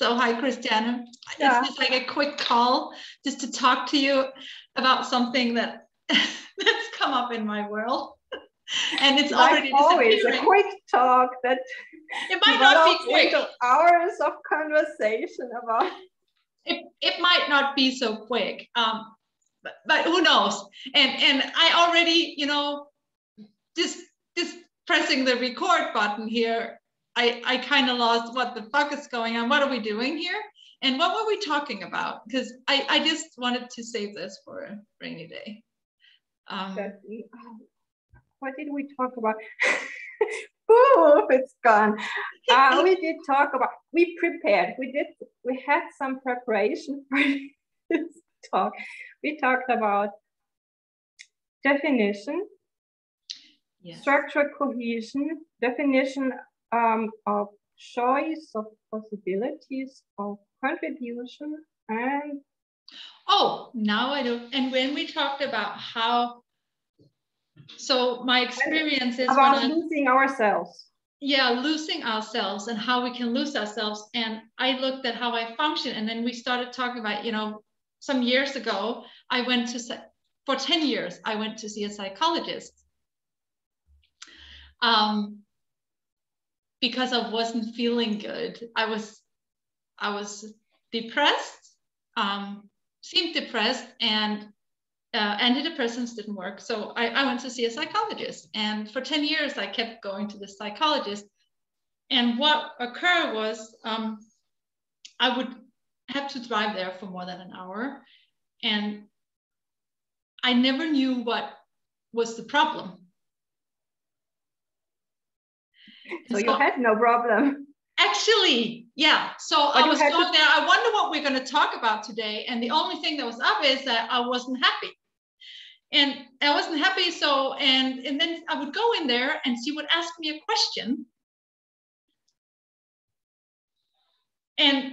So, hi, Christiane. Yeah. It's just like a quick call just to talk to you about something that that's come up in my world. and it's like already always a quick talk that it might not be quick. Hours of conversation about it, it might not be so quick. Um, but, but who knows? And and I already, you know, just just pressing the record button here I, I kind of lost what the fuck is going on. What are we doing here? And what were we talking about? Because I, I just wanted to save this for a rainy day. Um, what did we talk about? Ooh, it's gone. Uh, we did talk about, we prepared, we did, we had some preparation for this talk. We talked about definition, yes. structural cohesion, definition um, of choice of possibilities of contribution and oh now i do and when we talked about how so my experience is about losing ourselves. Yeah losing ourselves and how we can lose ourselves. And i looked at how i function. And then we started talking about you know some years ago i went to for 10 years i went to see a psychologist. Um, because I wasn't feeling good. I was I was depressed, um, seemed depressed, and uh, antidepressants didn't work. So I, I went to see a psychologist, and for ten years I kept going to the psychologist. And what occurred was um, I would have to drive there for more than an hour, and I never knew what was the problem So, so you had no problem. Actually, yeah. So but I was going to... there. I wonder what we're going to talk about today. And the only thing that was up is that I wasn't happy. And I wasn't happy. So, and and then I would go in there and she would ask me a question. And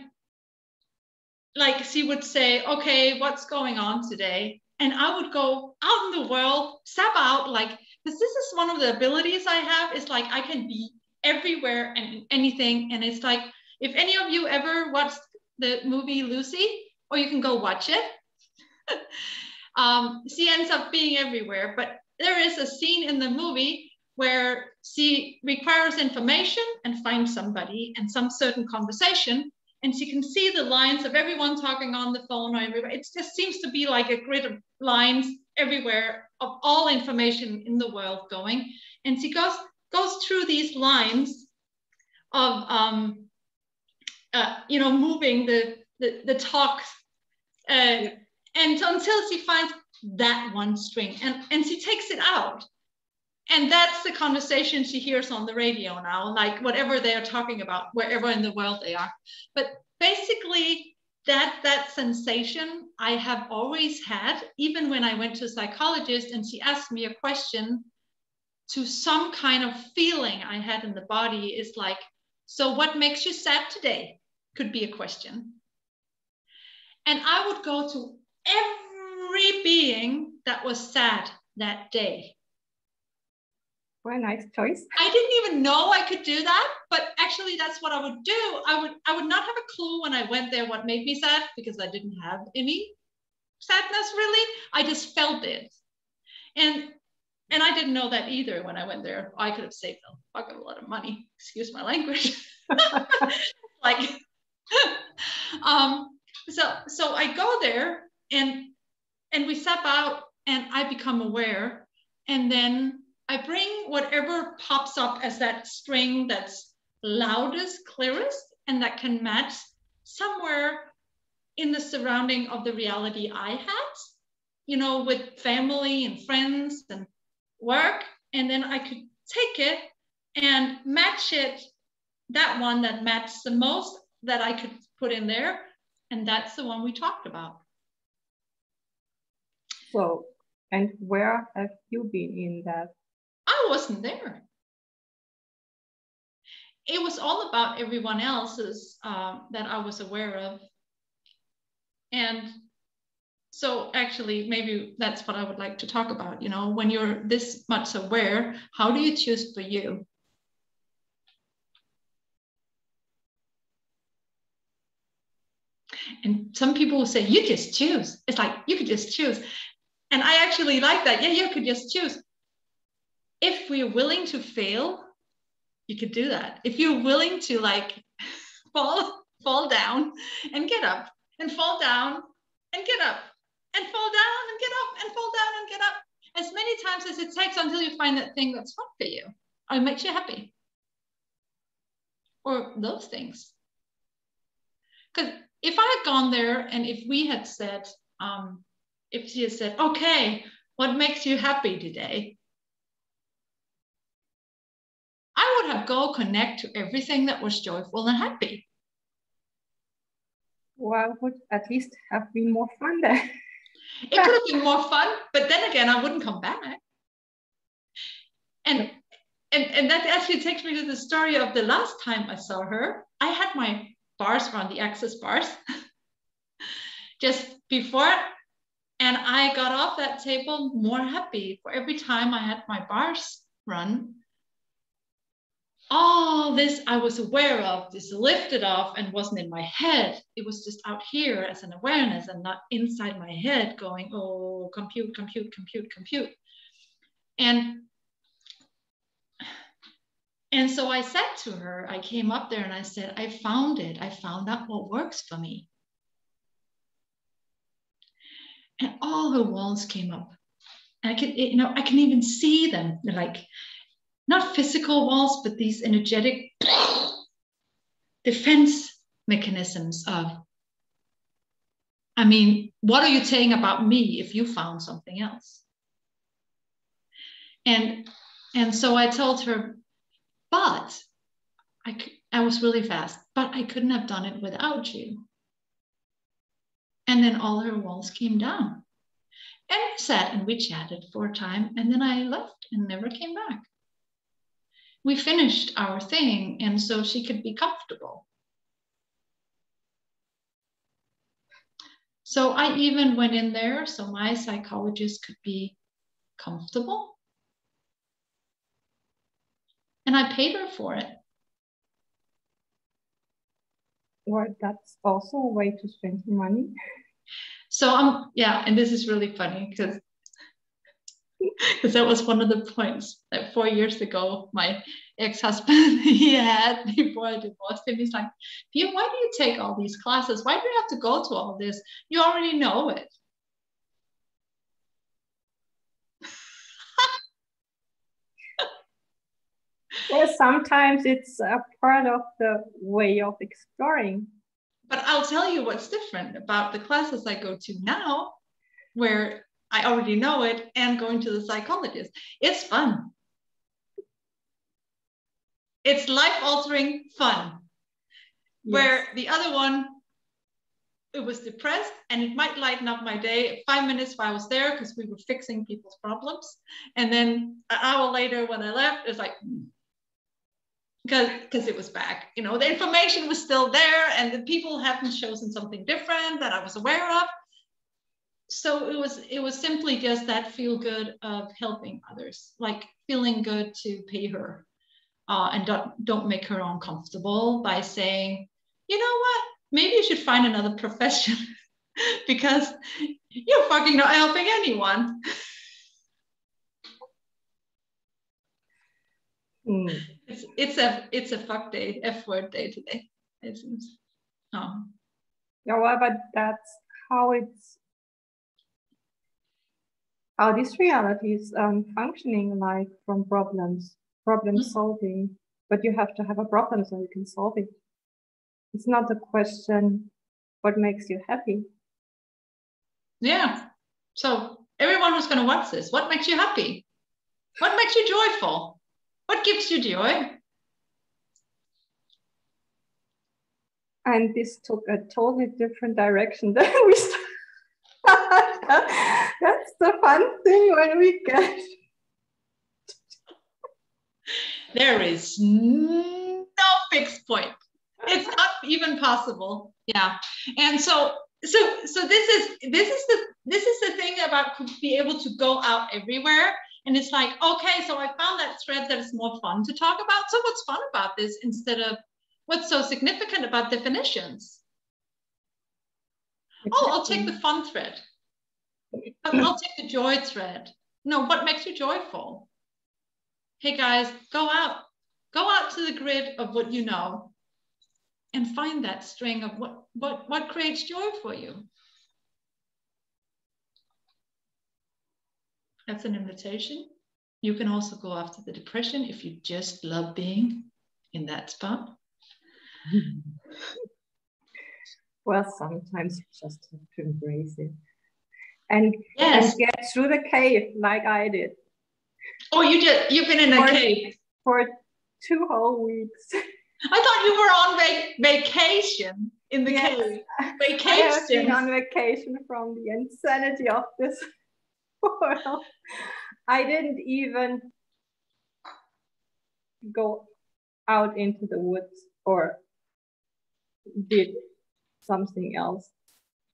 like she would say, okay, what's going on today? And I would go out in the world, step out, like, because this is one of the abilities I have, is like I can be everywhere and anything. And it's like, if any of you ever watched the movie Lucy, or you can go watch it, um, she ends up being everywhere. But there is a scene in the movie where she requires information and finds somebody and some certain conversation and she can see the lines of everyone talking on the phone or everywhere. It just seems to be like a grid of lines everywhere of all information in the world going. And she goes, goes through these lines of um, uh, you know moving the the, the talk uh, and until she finds that one string and and she takes it out. And that's the conversation she hears on the radio now like whatever they are talking about wherever in the world they are. But basically that that sensation i have always had even when i went to a psychologist and she asked me a question to some kind of feeling I had in the body is like, so what makes you sad today? Could be a question. And I would go to every being that was sad that day. What a nice choice. I didn't even know I could do that, but actually that's what I would do. I would I would not have a clue when I went there what made me sad because I didn't have any sadness really. I just felt it. And and I didn't know that either when I went there. I could have saved a fuck of a lot of money. Excuse my language. like, um, so so I go there and and we step out and I become aware, and then I bring whatever pops up as that string that's loudest, clearest, and that can match somewhere in the surrounding of the reality I had, you know, with family and friends and work and then I could take it and match it, that one that matched the most that I could put in there. And that's the one we talked about. So, and where have you been in that? I wasn't there. It was all about everyone else's uh, that I was aware of. And so actually maybe that's what i would like to talk about you know when you're this much aware how do you choose for you And some people will say, you just choose. It's like, you could just choose. And I actually like that. Yeah, you could just choose. If we're willing to fail, you could do that. If you're willing to like fall, fall down and get up and fall down and get up and fall down and get up and fall down and get up as many times as it takes until you find that thing that's fun for you or makes you happy or those things. Because if I had gone there and if we had said, um, if she had said, okay, what makes you happy today? I would have go connect to everything that was joyful and happy. Well, would at least have been more fun there. it could have been more fun, but then again, I wouldn't come back. And and, and that actually takes me to the story of the last time I saw her. I had my bars run, the access bars, just before. And I got off that table more happy for every time I had my bars run. All this I was aware of, this lifted off and wasn't in my head. It was just out here as an awareness and not inside my head going, oh, compute, compute, compute, compute. And and so I said to her, I came up there and I said, I found it. I found out what works for me. And all her walls came up. And I could, you know, I can even see them. Like not physical walls, but these energetic defense mechanisms of, I mean, what are you saying about me if you found something else? And and so I told her, but I, I was really fast, but I couldn't have done it without you. And then all her walls came down. And we sat and we chatted for a time, and then I left and never came back. We finished our thing, and so she could be comfortable. So I even went in there so my psychologist could be comfortable and I paid her for it. Well, that's also a way to spend money. So um yeah, and this is really funny because because that was one of the points that four years ago my ex-husband he had before I divorced him. He's like, Pia, why do you take all these classes? Why do you have to go to all this? You already know it. well, sometimes it's a part of the way of exploring. But I'll tell you what's different about the classes I go to now, where I already know it, and going to the psychologist. It's fun. It's life altering fun. Yes. Where the other one, it was depressed and it might lighten up my day five minutes while I was there because we were fixing people's problems. And then an hour later when I left, it's like, hmm, because because it was back you know the information was still there and the people hadn't chosen something different that i was aware of so it was it was simply just that feel good of helping others like feeling good to pay her uh, and don't don't make her uncomfortable by saying you know what maybe you should find another profession because you're fucking not helping anyone mm it's it's a it's a fuck day, F word day today. It seems. Oh. Yeah, well, but that's how it's how this reality is um, functioning like from problems, problem mm-hmm. solving. But you have to have a problem so you can solve it. It's not a question what makes you happy. Yeah. So everyone who's going to watch this, what makes you happy? What makes you joyful? What gives you joy? And this took a totally different direction than we started. That's the fun thing when we get. there is no fixed point. It's not even possible. Yeah. And so so so this is this is the this is the thing about be able to go out everywhere and it's like, okay, so I found that thread that is more fun to talk about. So what's fun about this instead of what's so significant about definitions? oh, I'll take the fun thread. I'll take the joy thread. No, what makes you joyful? Hey guys, go out, go out to the grid of what you know and find that string of what, what, what creates joy for you. That's an invitation. You can also go after the depression if you just love being in that spot. well, sometimes you just have to embrace it and, yes. and get through the cave like I did. Oh, you just you've been in a for, cave for two whole weeks. I thought you were on va- vacation in the yes. cave. Vacation. I have been on vacation from the insanity of this world. I didn't even go out into the woods or did something else.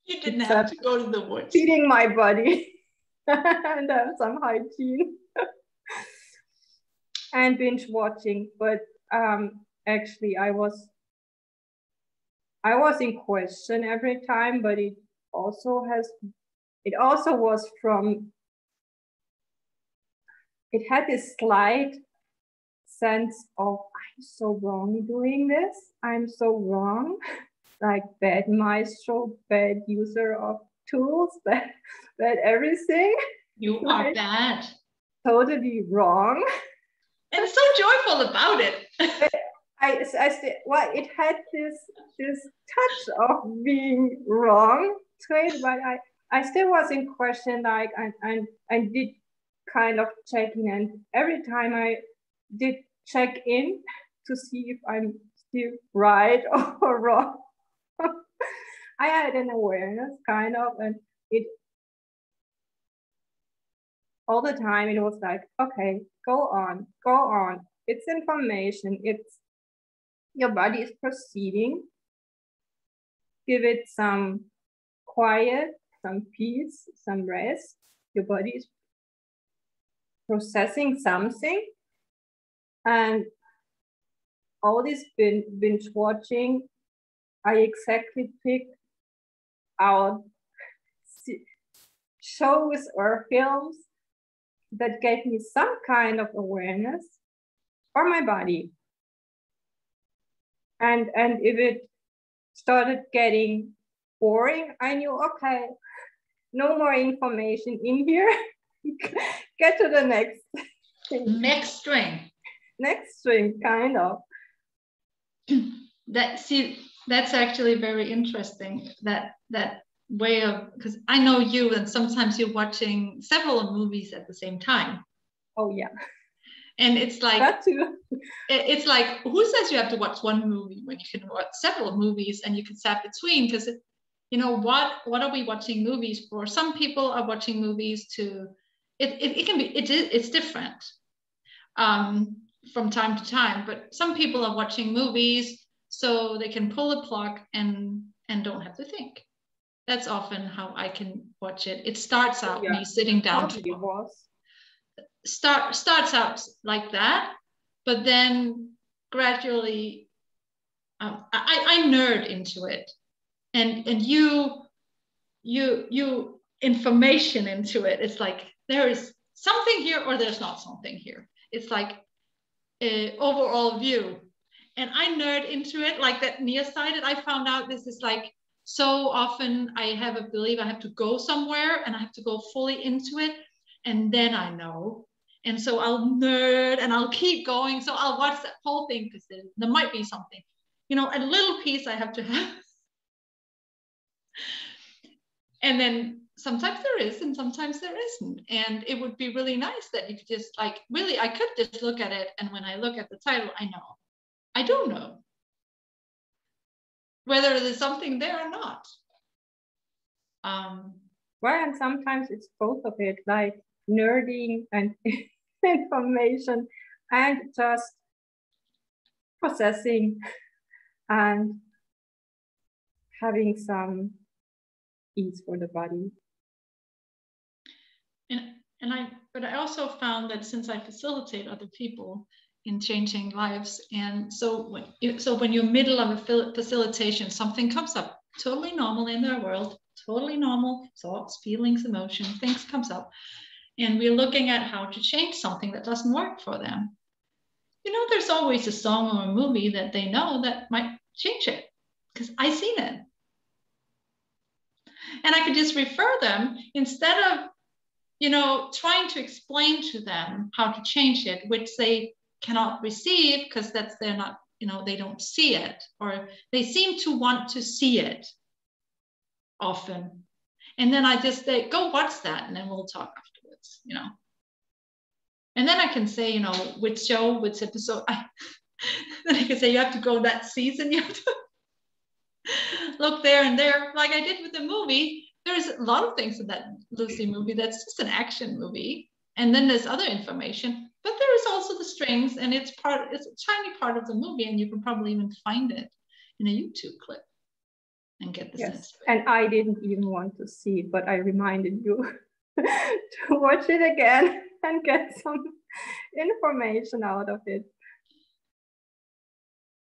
You didn't have to go to the woods. Feeding my body and have some hygiene and binge watching. But um, actually, I was I was in question every time, but it also has it also was from it had this slight sense of I'm so wrong doing this. I'm so wrong. like bad maestro, bad user of tools, bad, bad everything. You are like, bad. Totally wrong. And so joyful about it. I, I still, well, it had this this touch of being wrong to it, but I, I still was in question, like, and, and, and did kind of checking. And every time I did check in to see if I'm still right or wrong, I had an awareness kind of, and it all the time it was like, okay, go on, go on. It's information. It's your body is proceeding. Give it some quiet, some peace, some rest. Your body is processing something. And all this binge watching I exactly pick out shows or films that gave me some kind of awareness for my body. And, and if it started getting boring, I knew, okay, no more information in here. Get to the next thing. Next string. Next string, kind of. That see, that's actually very interesting that that way of because i know you and sometimes you're watching several movies at the same time. Oh yeah. And it's like that too. it's like who says you have to watch one movie when you can watch several movies and you can zap between? Because you know what what are we watching movies for? Some people are watching movies to it, it, it can be it is it's different um, from time to time but some people are watching movies so they can pull the plug and and don't have to think. That's often how i can watch it. It starts out yeah. me sitting down to start starts out like that but then gradually um, I, I nerd into it. And and you you you information into it. It's like there is something here or there's not something here. It's like a overall view and I nerd into it like that nearsighted. I found out this is like so often I have a belief I have to go somewhere and I have to go fully into it. And then I know. And so I'll nerd and I'll keep going. So I'll watch that whole thing because there, there might be something, you know, a little piece I have to have. and then sometimes there is and sometimes there isn't and it would be really nice that you could just like really i could just look at it and when i look at the title i know I don't know whether there's something there or not. Um, well, and sometimes it's both of it, like nerding and information and just processing and having some ease for the body. And, and I, but I also found that since I facilitate other people, in changing lives. And so when, so when you're middle of a facilitation, something comes up, totally normal in their world. totally normal thoughts, feelings, emotions, things comes up. And we're looking at how to change something that doesn't work for them. You know, there's always a song or a movie that they know that might change it because I've seen it. And I could just refer them instead of, you know, trying to explain to them how to change it, which they cannot receive because that's they're not, you know, they don't see it or they seem to want to see it often. And then I just say, go watch that and then we'll talk afterwards, you know. And then I can say, you know, which show, which episode. I, then I can say, you have to go that season. You have to look there and there, like I did with the movie. There's a lot of things in that Lucy movie that's just an action movie. And then there's other information, but there is also the strings, and it's part, it's a tiny part of the movie, and you can probably even find it in a YouTube clip and get the yes. sense. And I didn't even want to see it, but I reminded you to watch it again and get some information out of it.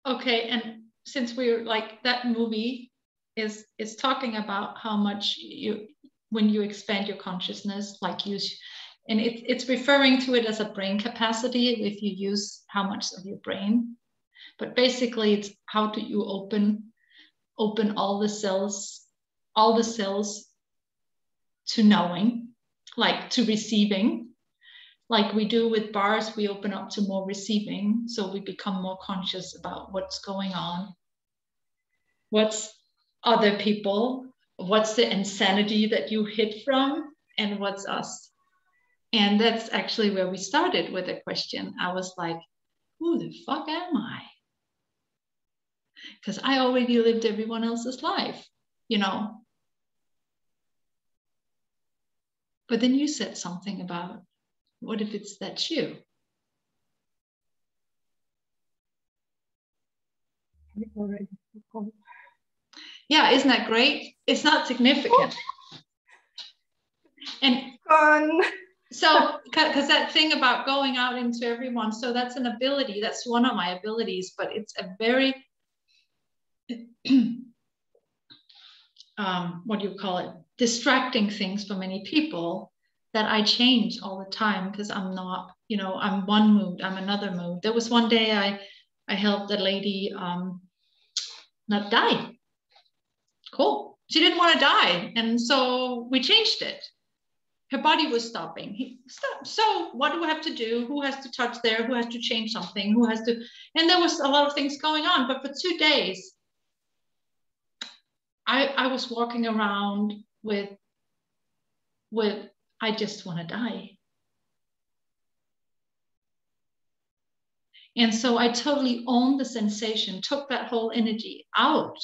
Okay, and since we're like that movie is is talking about how much you when you expand your consciousness, like you and it, it's referring to it as a brain capacity if you use how much of your brain. But basically it's how do you open open all the cells, all the cells to knowing, like to receiving. Like we do with bars, we open up to more receiving. So we become more conscious about what's going on, what's other people, what's the insanity that you hid from, and what's us. And that's actually where we started with a question. I was like, who the fuck am I? Because I already lived everyone else's life, you know. But then you said something about what if it's that you? Yeah, isn't that great? It's not significant. And Gone. So, because that thing about going out into everyone, so that's an ability. That's one of my abilities, but it's a very, um, what do you call it? Distracting things for many people that I change all the time because I'm not, you know, I'm one mood, I'm another mood. There was one day I, I helped a lady um, not die. Cool. She didn't want to die, and so we changed it her body was stopping. He. So what do we have to do? Who has to touch there? Who has to change something? Who has to? And there was a lot of things going on. But for two days, I I was walking around with with I just want to die. And so I totally owned the sensation, took that whole energy out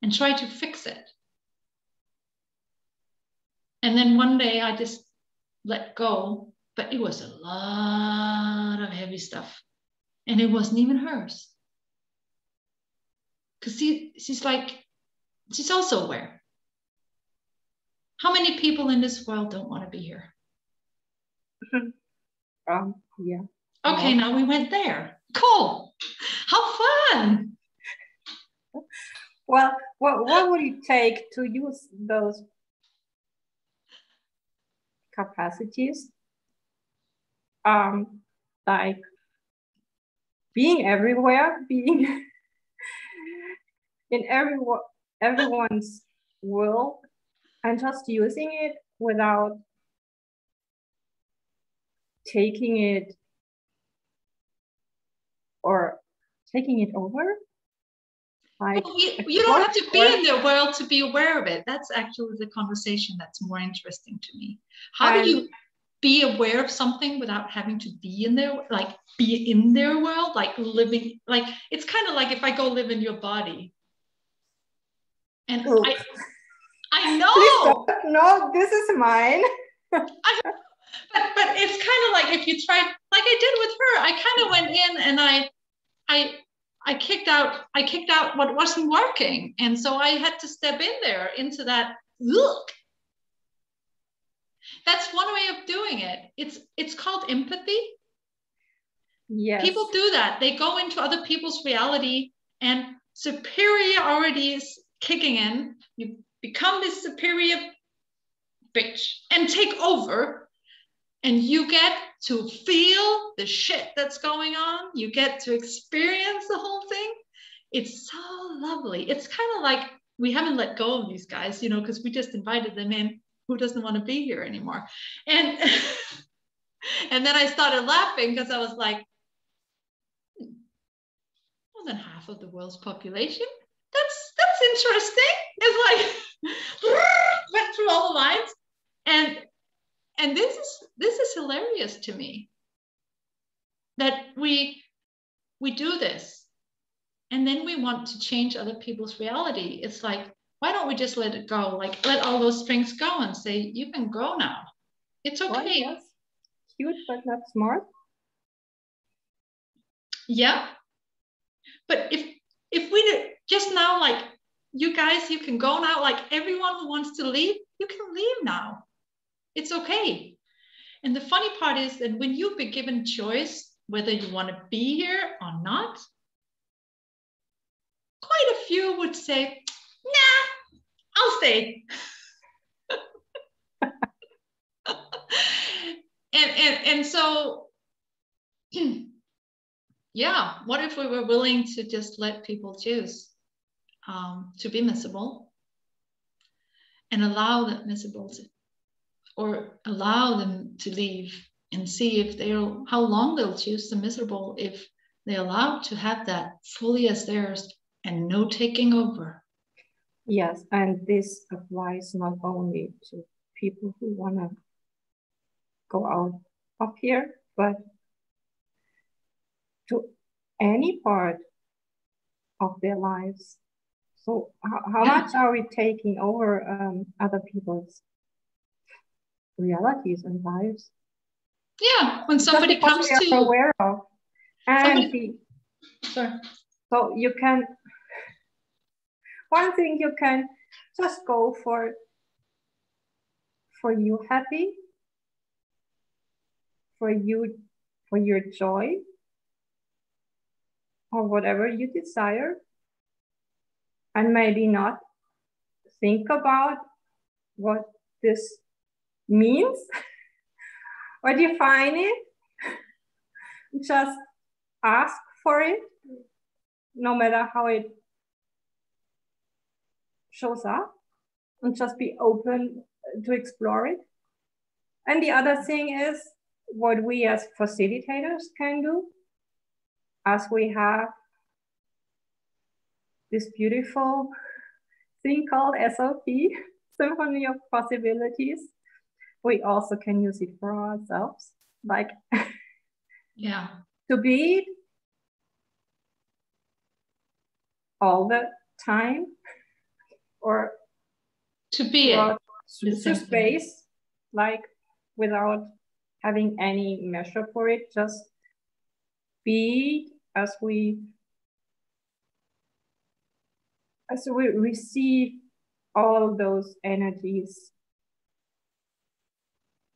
and tried to fix it. And then one day I just let go, but it was a lot of heavy stuff. And it wasn't even hers. Because she, she's like, she's also aware. How many people in this world don't want to be here? um, yeah. Okay, now we went there. Cool. How fun. Well, what, what would it take to use those capacities um, like being everywhere, being in every, everyone's world and just using it without taking it or taking it over well, you, you don't have to be in the world to be aware of it. That's actually the conversation that's more interesting to me. How do you be aware of something without having to be in there, like be in their world, like living, like it's kind of like if I go live in your body. And Ooh. I, I know. No, this is mine. I, but but it's kind of like if you try, like I did with her. I kind of went in and I, I I kicked out I kicked out what wasn't working. And so I had to step in there into that look. That's one way of doing it. It's it's called empathy. Yes. People do that. They go into other people's reality and superiority is kicking in. You become this superior bitch and take over. And you get to feel the shit that's going on. You get to experience the whole thing. It's so lovely. It's kind of like we haven't let go of these guys, you know, because we just invited them in. Who doesn't want to be here anymore? And and then I started laughing because I was like, more than half of the world's population. That's that's interesting. It's like went through all the lines, and and this is this is hilarious to me that we we do this and then we want to change other people's reality. It's like why don't we just let it go? Like let all those strings go and say you can go now. It's okay. well, yes. cute but not smart. Yeah. But if if we just now like you guys you can go now. Like everyone who wants to leave you can leave now it's okay. And the funny part is that when you've been given choice whether you want to be here or not quite a few would say nah i'll stay. And, and and so yeah, what if we were willing to just let people choose um, to be miserable and allow that miserable to, or allow them to leave and see if they'll how long they'll choose the miserable if they allow to have that fully as theirs and no taking over. Yes, and this applies not only to people who want to go out of here, but to any part of their lives. So how, how much are we taking over um, other people's realities and lives? Yeah, when somebody comes to aware of, and somebody... sorry. so you can one thing you can just go for for you happy, for you for your joy, or whatever you desire and maybe not think about what this means? Or define it? Just ask for it no matter how it shows up and just be open to explore it. And the other thing is what we as facilitators can do as we have this beautiful thing called SOP, Symphony of Possibilities, we also can use it for ourselves. Like, yeah, to be all the time or to be it. To space, like without having any measure for it, just be as we as we receive all those energies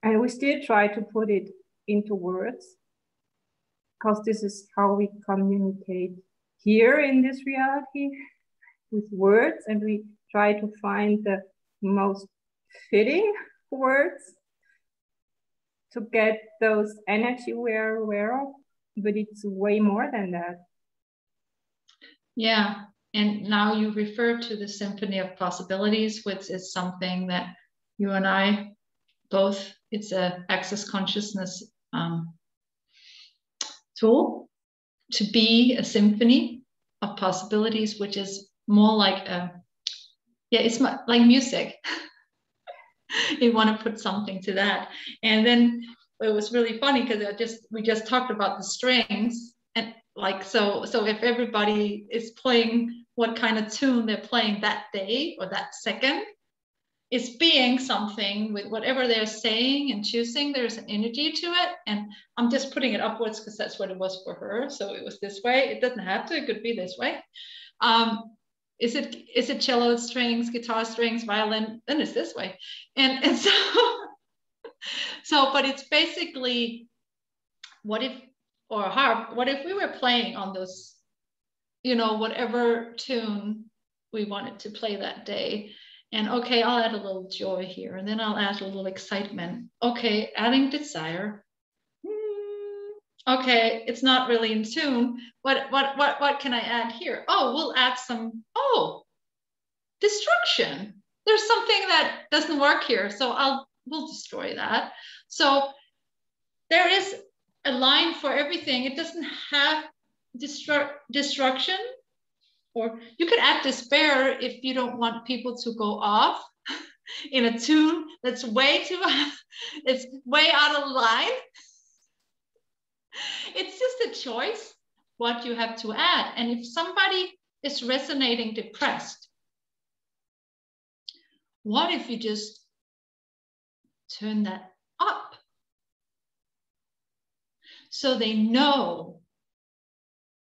and we still try to put it into words because this is how we communicate here in this reality with words and we try to find the most fitting words to get those energy we're aware of but it's way more than that. Yeah. And now you refer to the Symphony of Possibilities, which is something that you and I both, it's a access consciousness um, tool to be a symphony of possibilities, which is more like a, yeah, it's like music. you want to put something to that. And then it was really funny because I just we just talked about the strings and like so so if everybody is playing what kind of tune they're playing that day or that second it's being something with whatever they're saying and choosing there's an energy to it. And i'm just putting it upwards because that's what it was for her. So it was this way. It doesn't have to it could be this way. Um, is it is it cello strings guitar strings violin? Then it's this way. And and so so, but it's basically what if, or harp, what if we were playing on those, you know, whatever tune we wanted to play that day. And okay, I'll add a little joy here, and then I'll add a little excitement. Okay, adding desire. Hmm, okay, it's not really in tune. What what what what can I add here? Oh, we'll add some. Oh, destruction. There's something that doesn't work here, so I'll we'll destroy that. So there is a line for everything. It doesn't have destru destruction or you could add despair if you don't want people to go off in a tune that's way too, it's way out of line. It's just a choice what you have to add. And if somebody is resonating depressed, what if you just turn that up? So they know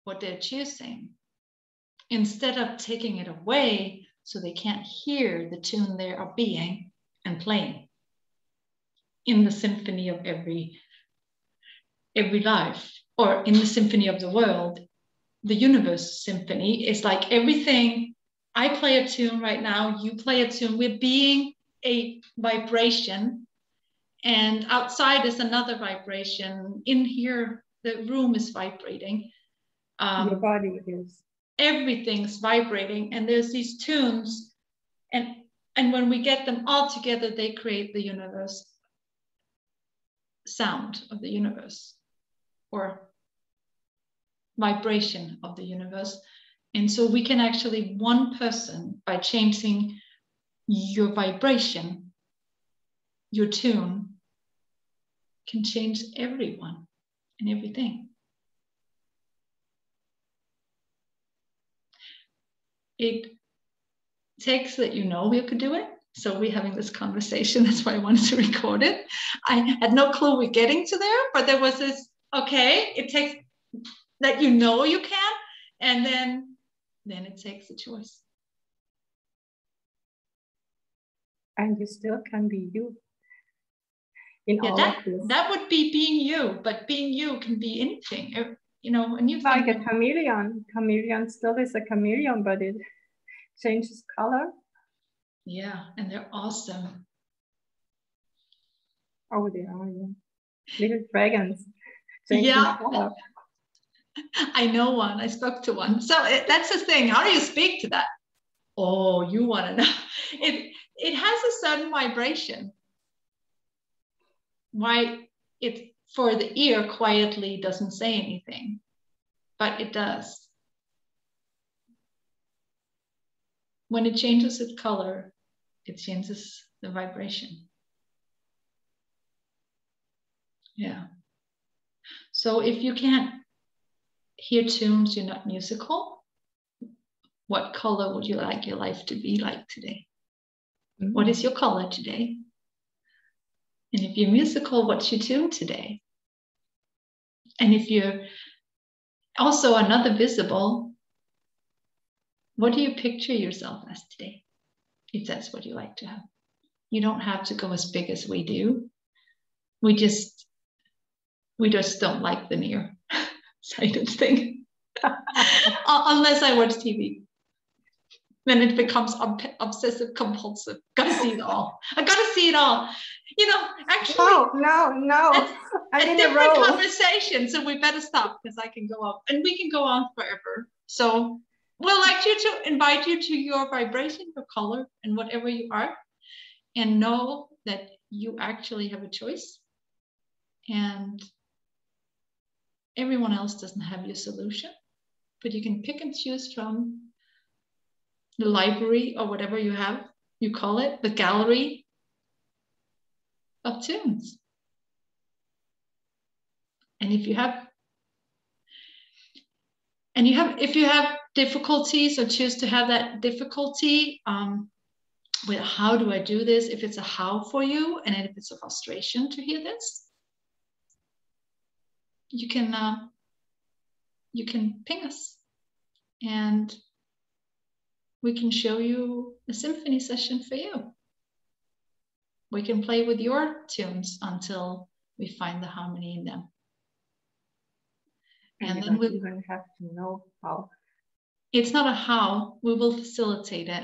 what they're choosing instead of taking it away so they can't hear the tune they are being and playing in the symphony of every every life or in the symphony of the world the universe symphony is like everything. I play a tune right now you play a tune. We're being a vibration and outside is another vibration. In here the room is vibrating. Um, your body is everything's vibrating and there's these tunes and and when we get them all together they create the universe sound of the universe or vibration of the universe. And so we can actually one person by changing your vibration your tune can change everyone and everything it takes that you know you could do it. So we're having this conversation. That's why I wanted to record it. I had no clue we're getting to there, but there was this, okay, it takes that you know you can, and then then it takes a choice. And you still can be you. In yeah, all that, that would be being you, but being you can be anything you know, a new like a chameleon. Chameleon still is a chameleon, but it changes color. Yeah, and they're awesome. Oh, they are, yeah. Little dragons. Yeah. I know one. I spoke to one. So it, that's the thing. How do you speak to that? Oh, you want to know? It it has a certain vibration. Why it for the ear quietly doesn't say anything, but it does. When it changes its color, it changes the vibration. Yeah. So if you can't hear tunes, you're not musical, what color would you like your life to be like today? Mm-hmm. What is your color today? And if you're musical, what's your tune today? And if you're also another visible, what do you picture yourself as today? If that's what you like to have. You don't have to go as big as we do. We just we just don't like the near sighted thing. Unless I watch TV. Then it becomes ob- obsessive compulsive. Gotta see it all. I gotta see it all you know, actually, no, no, no. It's a different conversation, so we better stop because I can go up and we can go on forever. So we'll like you to invite you to your vibration, your color, and whatever you are, and know that you actually have a choice, and everyone else doesn't have your solution, but you can pick and choose from the library or whatever you have, you call it, the gallery of tunes. And if you have and you have if you have difficulties or choose to have that difficulty um, with how do I do this, if it's a how for you, and if it's a frustration to hear this, you can uh, you can ping us, and we can show you a symphony session for you we can play with your tunes until we find the harmony in them. And, and then we even have to know how It's not a how, we will facilitate it.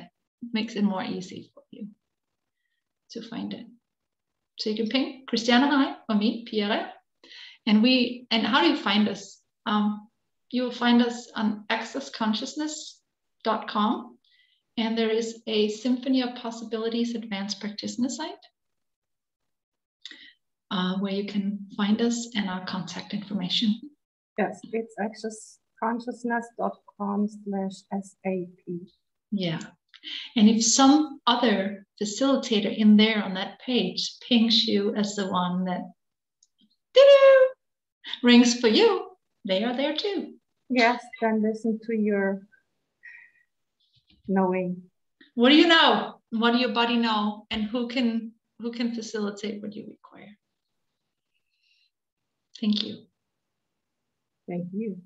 Makes it more easy for you to find it. So you can ping Christiane Hein or me, Pia. And we and how do you find us? Um, you will find us on accessconsciousness.com. And there is a Symphony of Possibilities advanced practitioner site uh, where you can find us and our contact information. Yes, it's accessconsciousness.com slash SAP. Yeah. And if some other facilitator in there on that page pings you as the one that rings for you, they are there too. Yes, then listen to your knowing. What do you know? What do your body know? And who can who can facilitate what you require? Thank you. Thank you.